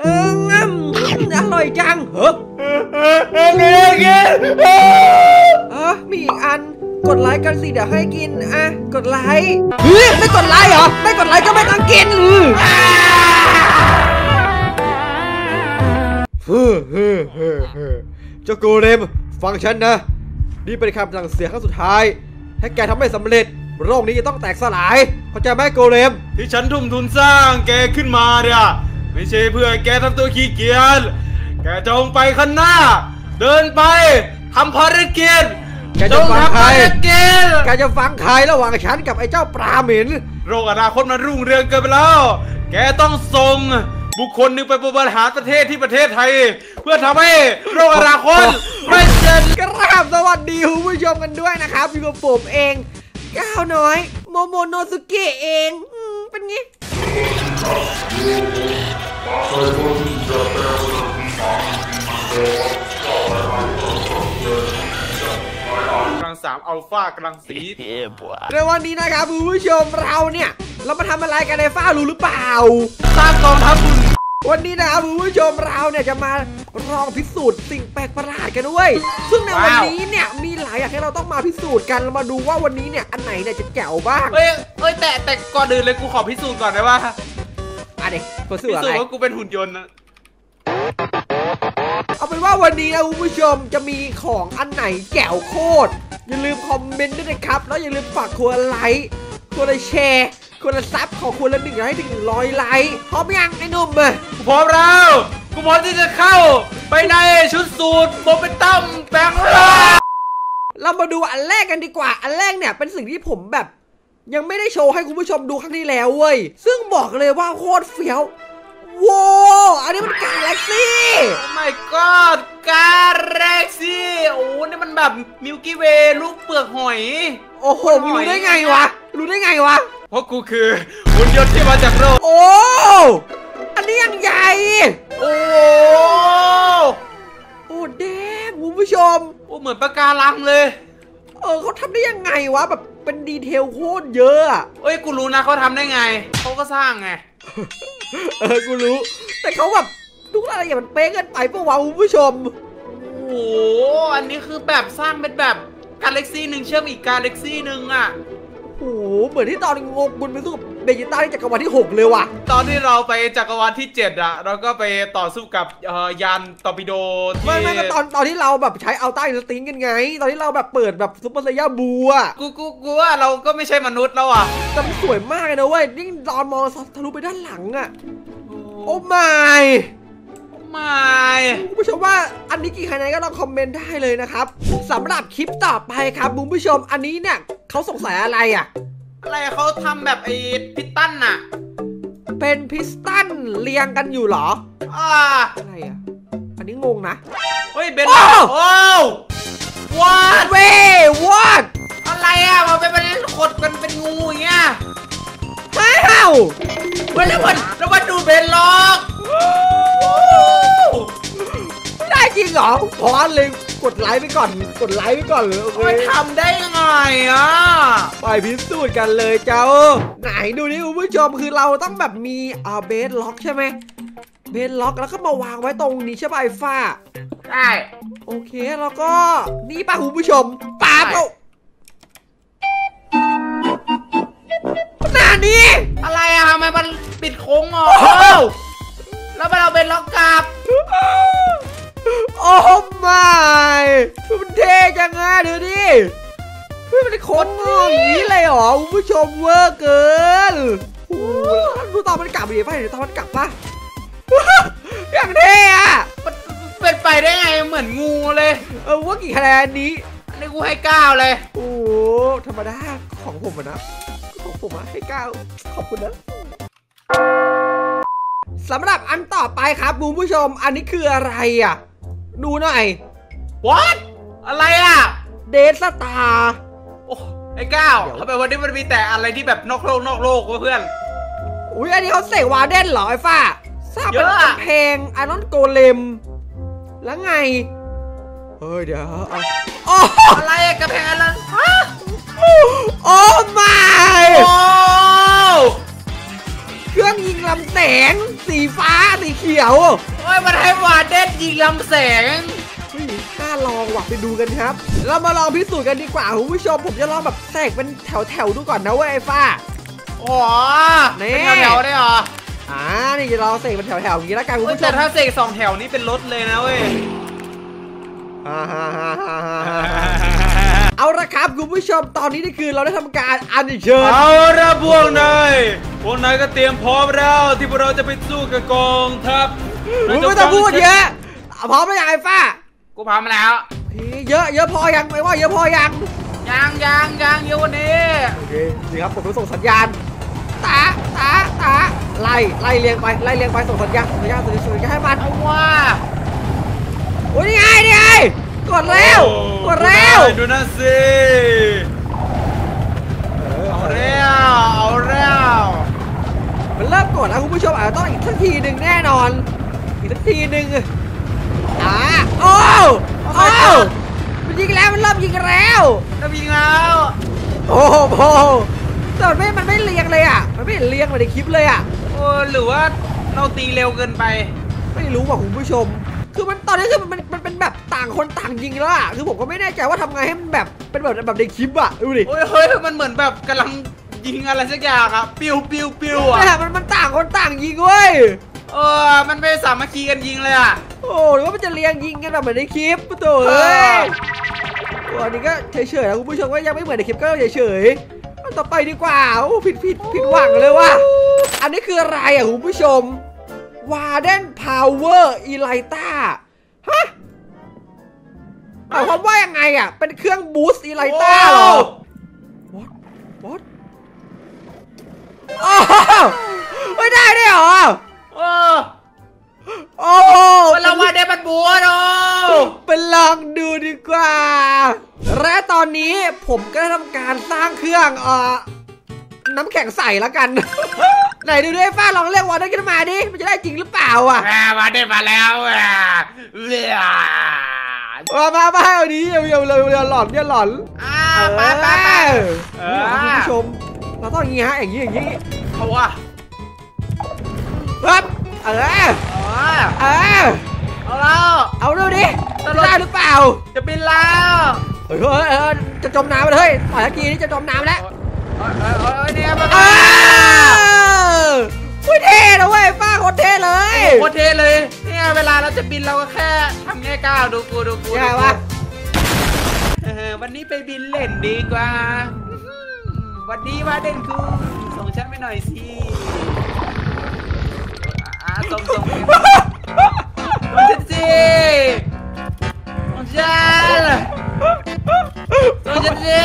เอองั้มอร่อยจังเฮ้อเงี้ยเงี้ยเออมีอีกอัน กดไลค์กันสิเดี๋ยวให้กิน อะ กดไลค์เฮ้ยไม่กดไลค์เหรอ ไม่กดไลค์ก็ไม่ต้องกินอือเฮ้อเฮ้อเฮ้อเฮ้อเจ้าโกเลมฟังฉันนะ นี่เป็นคำสั่งเสียครั้งสุดท้าย ถ้าแกทำไม่สำเร็จ โรคนี้จะต้องแตกสลาย เข้าใจไหมโกเลม ที่ฉันทุ่มทุนสร้างแกขึ้นมาเนี่ย ไม่ใช่เพื่อแกทำตัวขี้เกียจแกจงไปข้างหน้า เดินไปทำภารกิจแกจจะงฟังทำใครภารกิจแกจะฟังใครระหว่างฉันกับไอ้เจ้าปลาหมินโรคอนาคตมันรุ่งเรืองเกินไปแล้ว แกต้องส่งบุคคลหนึ่งไปบริหารประเทศที่ประเทศไทย เพื่อทำให้โรคอนาคตไม่เจริญกราบสวัสดีคุณผู้ชมกันด้วยนะครับอยู่กับผมเองก้าวน้อย โมโมโนสุเกะเองอืมเป็นไง กำลังสามอัลฟากำลังสีในวันนี้นะครับคุณผู้ชมเราเนี่ย เรามาทำอะไรกันในฟ้ารู้หรือเปล่าสร้างกองทัพบุญวันนี้นะครับคุณผู้ชมเราเนี่ยจะมาลองพิสูจน์สิ่งแปลกประหลาดกันด้วย ซึ่งในวันนี้เนี่ยมีหลายอย่างให้เราต้องมาพิสูจน์กันเรามาดูว่าวันนี้เนี่ยอันไหนเนี่ยจะแจ๋วบ้างเอ้ยเอ้ยแต่แต่ก่อนอื่นเลยกูขอพิสูจน์ก่อนได้ว่าอะ เด็กพิสูพิจน์อะสูจไรน์ว่ากูเป็นหุ่นยนต์นะ เอาเป็นว่าวันนี้นะคุณผู้ชมจะมีของอันไหนแจ๋วโคตร อย่าลืมคอมเมนต์ด้วยนะครับ แล้วอย่าลืมฝากคนละไลค์คนละแชร์คนละซับของคนละหนึ่งให้ถึงร้อยไลค์พร้อมยังไอ้หนุ่มอะกูพร้อมแล้ว กูพร้อมที่จะเข้า ไปในชุดสูทโมเมนตัมแปลงร่างเรามาดูอันแรกกันดีกว่า อันแรกเนี่ยเป็นสิ่งที่ผมแบบ ยังไม่ได้โชว์ให้คุณผู้ชมดูครั้งที่แล้วเว้ย ซึ่งบอกเลยว่าโคตรเฟี้ยวว้าวอันนี้มันกาแล็กซี่ โอ้ my god การแร็กซี่ โอ้ นี่มันแบบมิลกี้เวย์ลูกเปลือกหอย โอ้โหมึงรู้ได้ไงวะ รู้ได้ไงวะ เพราะกูคือหุ่นยนต์ที่มาจากโลก โอ้ อันนี้ยังใหญ่ โอ้ โอ้แดงคุณผู้ชม โอ้ เหมือนปะการังเลย เออเขาทำได้ยังไงวะแบบ เป็นดีเทลโคตรเยอะอะเอ้ยกูรู้นะเขาทำได้ไงเขาก็สร้างไง เออกูรู้ แต่เขาแบบทุกรายละเอียดมันเป๊ะเกินไปเพื่อวะคุณผู้ชม โอ้โห อันนี้คือแบบสร้างเป็นแบบกาแล็กซี่หนึ่งเชื่อมอีกกาแล็กซี่หนึ่งอะ โอ้โหเหมือนที่ตอนงงบุญไปสู้กับ เบจิต้าที่จักรวาลที่ 6 เลยว่ะ ตอนที่เราไปจักรวาลที่ 7อะเราก็ไปต่อสู้กับเอ่อยานตอร์ปิโดที่ไม่ไม่ก็ตอนตอนที่เราแบบใช้เอัลต้าอิสติงกันไง ตอนที่เราแบบเปิดแบบซุปเปอร์ไซย่าบูอะกูกูกูว่าเราก็ไม่ใช่มนุษย์แล้วอะแต่มันสวยมากเลยนะเว้ยยิ่งตอนมองทะลุไปด้านหลังอะโอ้ไม่ไม่คุณผู้ชมว่าอันนี้กี่คะแนนก็ลองคอมเมนต์ได้เลยนะครับสำหรับคลิปต่อไปครับคุณผู้ชมอันนี้เนี่ยเขาสงสัยอะไรอะ อะไรเขาทำแบบไอ้พิตตันน่ะ เป็นพิสตันเรียงกันอยู่เหรอ อ่าอะไรอะอันนี้งงนะ เฮ้ยเบนโอ้ โอ้ว้าเว้ยวอดอะไรอะมันเป็นเป็นขดกันเป็นงูอย่างเงี้ยอ้าวเฮ้ยแล้วมันแล้วมันดูเบนล็อกไม่ได้จริงเหรอพอเลยกดไลค์ไปก่อน กดไลค์ไปก่อนเลยโอเคมันทำได้ยังไง อะไปพิสูจน์กันเลยเจ้า ไหนดูนี่คุณผู้ชมคือเราต้องแบบมีอ่าเบสล็อกใช่ไหมเบสล็อกแล้วก็มาวางไว้ตรงนี้ใช่ป่ะไอ้ฟ้าได้โอเคแล้วก็นี่ป่ะคุณผู้ชมปาบเอาหน้านี้อะไรอะทำไมมันปิดโค้งอะเอ้าแล้วมันเอาเบนล็อกกลับโอ้ไม่มันเท่จังอะดูดิเฮ้ ยมันโคตรงออย่างนี้เลยเหรอคุณผู้ชมเวอร์เกินโอ้โหดูตอนมันกลับดิไปเดี๋ยวตอนมันกลับปะอย่างเท่อะมันเป็นไปได้ไงเหมือนงูเลย เออว่ากี่คะแนนนี้อันนี้กูให้เก้าเลย โอ้โหธรรมดาของผมอะนะของผมอะให้เก้าขอบคุณนะสำหรับอันต่อไปครับคุณผู้ชม อันนี้คืออะไรอะ ดูหน่อย what อะไรอะ เดสตาร์ โอ้ไอ้เก้าเดี๋ยว ทำไมวันนี้มันมีแต่อะไรที่แบบนอกโลกนอกโลกวะเพื่อน อุ้ยอันนี้เขาเสกวาเดนเหรอไอ้ฝ้าทราบเยเป็นอะอะ กำแพงไอรอนโกเลม แล้วไง เฮ้ยเดี๋ยวเอาโอ้อะไรอะกระแพงอะไรฮะโอ้ไม่โอ้เครื่องยิงลำแสง สีฟ้า สีเขียว โอ้ยมันให้วาเดนยิงลำแสง เฮ้ยน่าลองว่ะไปดูกันครับ เรามาลองพิสูจน์กันดีกว่าคุณผู้ชมผมจะลองแบบแทรกเป็นแถวๆดูก่อนนะเว้ยไอ้ฟ้า โอ้โหนี่ เป็นแถวๆได้เหรออ่านี่จะลองเสกเป็นแถวๆอย่างนี้แล้วกันคุณเฮ้ยผู้ชแต่มถ้าเสกสองแถวนี้เป็นรถเลยนะเว้ยฮ่าฮ่าฮ่าฮ่าฮ่าเอาละครับคุณผู้ชมตอนนี้นี่คือเราได้ทำการอัญเชิญ เอาละพวกนายพวกนายก็เตรียมพร้อมแล้วที่พวกเราจะไปสู้กับกองทัพมึงไม่ต้องพูดเยอะอะพร้อมแล้วยังไอ้ฟ้า กูพร้อมแล้วโอเคเยอะเยอะพอยังไม่ว่าเยอะพอยังยังยังยังเยอะกวันนี้โอเคนี่ครับผมต้องส่งสัญญาณตาตาตาไล่ไล่เรียงไปไล่เรียงไปส่งสัญญาณส่งสัญญาณส่งสัญญาณให้มันเอาว่าโอ้ยนี่ไงนี่ไงกดแล้วโอ้กดแล้วดูนั่นสิเอาแล้วเอาแล้วมันเริ่มกดแล้วคุณผู้ชมอาจจะต้องอีกสักทีหนึ่งแน่นอน อีกสักทีหนึ่ง อ่าโอ้โอ้มันยิงแล้วมันเริ่มยิงแล้วน้ำยิงแล้ว โอ้โหแต่มันไม่มันไม่เรียงเลยอะมันไม่เห็นเรียงเหมือนในคลิปเลยอะโอ้หรือว่าเราตีเร็วเกินไป ไม่รู้ว่ะคุณผู้ชม คือมันตอนนี้คือมันมันมันเป็นแบบต่างคนต่างยิงแล้วอะคือผมก็ไม่แน่ใจว่าทำไงให้มันแบบเป็นแบบแบบในคลิปอะดูดิโอ้ยเฮ้ยมันเหมือนแบบกำลังยิงอะไรสักอย่างอะปิ้วปิ้วปิ้วอะเนี่ยมันมันต่างคนต่างยิงเว้ย เออ มันไม่สามัคคีกันยิงเลยอะ โอ้หรือว่ามันจะเรียงยิงกันแบบเหมือนในคลิปปะโถ่เอเอ้ยอโอ้อันนี้ก็เฉยๆนะคุณผู้ชมก็ยังไม่เหมือนในคลิปก็เฉยๆอันต่อไปดีกว่าโอ้ผิดผิดผิดหวังเลยว่ะอันนี้คืออะไรอะคุณผู้ชมวาเดนพาวเวอร์อีไลต้าฮะหมายความว่ายังไงอะ เป็นเครื่องบูสต์อีไลต้าเหรอ what what อ้าวไม่ได้ได้วยเหรอ โอ้โอ้มันเราว่าได้มันบัวโนไปลองดูดีกว่า และตอนนี้ผมก็ได้ทำการสร้างเครื่องเอ่อน้ำแข็งใสแล้วกัน ไหนดูด้วยฟ้าลองเรียกวอเตอร์ขึ้นมาดิ มันจะได้จริงหรือเปล่าอะอ่ามาได้มาแล้วอะเรียมามามาเอาดีเร็วเร็วเร็วเร็วหลอนเนี่ยหลอนอ่าไปไปไปเออเอาคุณผู้ชม เราต้องอย่างงี้ฮะ อย่างงี้อย่างงี้เอาว่ะครับ เออเอาว่ะเออเอาแล้วเอาดูดิตลกได้หรือเปล่า จะบินแล้วเฮ้ยเฮ้ยเออจะจมน้ำแล้วเฮ้ยต่อยตะกี้นี่จะจมน้ำแล้วเอ้ยเอ้ยเอ้ยเอ้ยเนี่ยมันเอออุ้ยเท่นะเว้ยป้าโคตรเท่เลยโคตรเท่เลยเนี่ยเวลาเราจะบินเราก็แค่ทำแค่ก้าวดูกูดูกูยังไงดูกูวะเออวันนี้ไปบินเล่นดีกว่าอื้อหือวันนี้ว่าเด่นคูส่งฉันไปหน่อยสิอ่า ส่งส่งส่งฉันสิส่งฉันส่งฉันสิ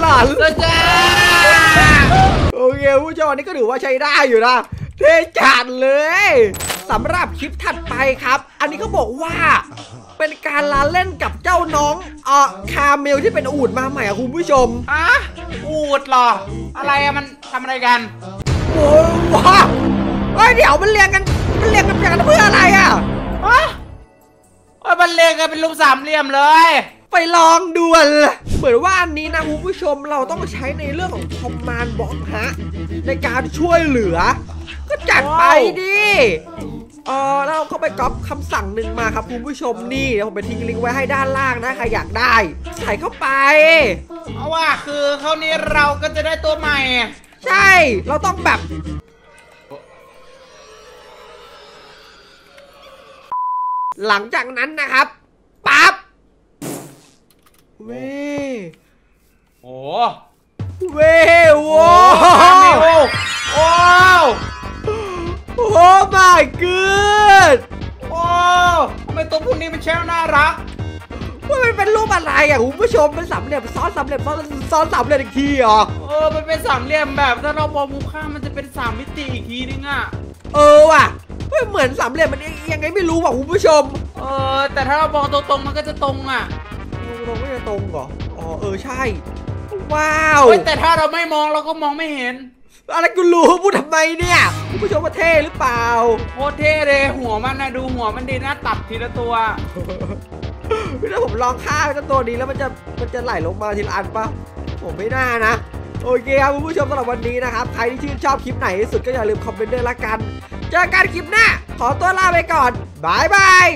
หลอนส่งฉันโอเคผู้ชมอันนี้ก็ถือว่าใช้ได้อยู่นะเท่จัดเลยสำหรับคลิปถัดไปครับ อันนี้ก็บอกว่าเป็นการลาเล่นกับเจ้าน้องเอ่อคาเมลที่เป็นอูดมาใหม่อะคุณผู้ชมฮะอูดเหรอ อะไรอะมันทำอะไรกัน โอ้ว้าเฮ้ยเดี๋ยวมันเรียงกัน มันเรียงกันกันเพื่ออะไรอะฮะโอ้ยมันเลงกันเป็นรูปสามเหลี่ยมเลย ไปลองด่วนเลยเหมือนว่าอันนี้นะคุณผู้ชมเราต้องใช้ในเรื่องของคอมมานด์บล็อกฮะในการช่วยเหลือ ก็จัดไปดิเออแล้วเราเข้าไปก๊อปคำสั่งหนึ่งมาครับคุณผู้ชมนี่เดี๋ยวผมไปทิ้งลิงก์ไว้ให้ด้านล่างนะใครอยากได้ ใส่เข้าไป เอาว่าคือเขาวนี้เราก็จะได้ตัวใหม่ ใช่ เราต้องแบบ หลังจากนั้นนะครับปั๊บเว้โอ้เว้โว้โอ้โอ้โอ้ my god โอ้ทำไมตัวพวกนี้มันแช่น่ารักว่ามัน เป็นรูปอะไรอะคุณผู้ชมเป็นสามเหลี่ยมซ้อนสามเหลี่ยมซ้อนซ้อนสามเหลี่ยมอีกทีเหรอเออมันเป็นสามเหลี่ยมแบบถ้าเรามองมุมข้างมันจะเป็นสามมิติอีกทีนึงอะเออว่ะเฮ้ยเหมือนสามเหลี่ยมมันยังไงไม่รู้ว่ะคุณผู้ชม เออแต่ถ้าเรามองตรงๆมันก็จะตรงอะตรงไม่จะตรงเหรออ๋อเออใช่ ว้าวเฮ้ยแต่ถ้าเราไม่มองเราก็มองไม่เห็นอะไรกูรู้พูดทำไมเนี่ยคุณผู้ชมว่าเท่หรือเปล่าโคตรเท่เลยหัวมันนะดูหัวมันดีนะตัดทีละตัว ถ้าผมลองฆ่าเจ้าตัวนี้แล้วมันจะมันจะไหลลงมาทีละอันปะผมไม่น่านะ โอเคครับคุณผู้ชมสำหรับวันนี้นะครับ ใครที่ชื่นชอบคลิปไหนที่สุดก็อย่าลืมคอมเมนต์ด้วยละกัน เจอกันคลิปหน้า ขอตัวลาไปก่อนบายบาย